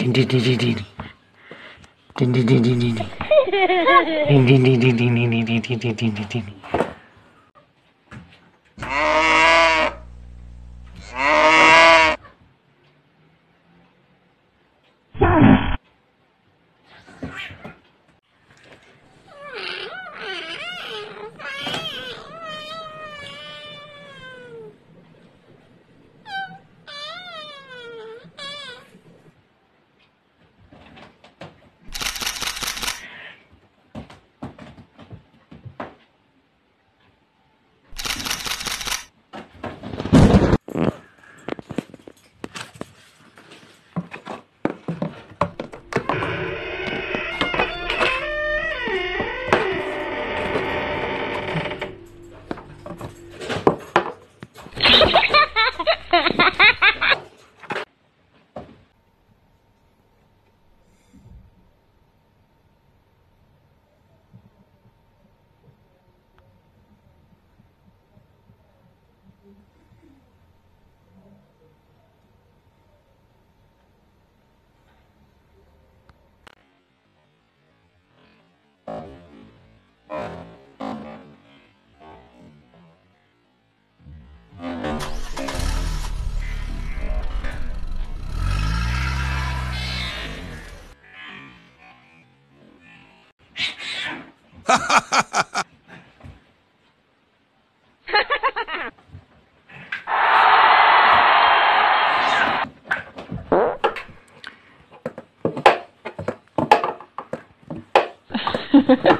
叮叮叮叮叮！叮叮叮叮叮叮！叮叮叮叮叮叮叮叮叮叮叮！Ha ha ha.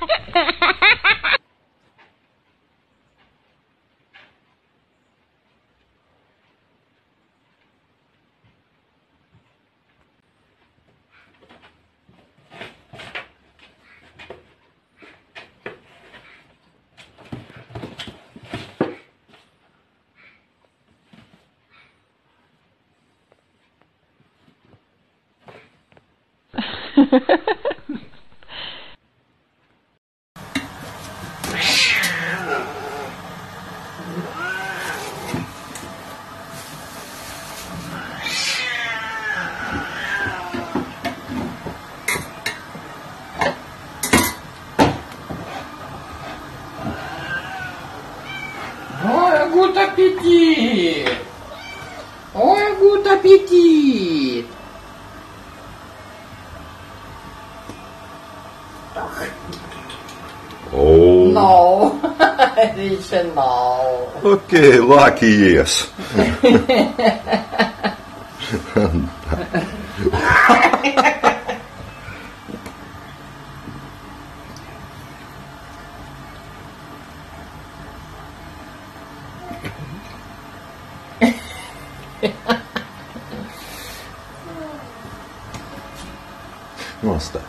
Ha, ha, ha. Oh, gut Appetit! Oh, gut Appetit! Oh. No, dice no. Okay, lucky yes. Nossa.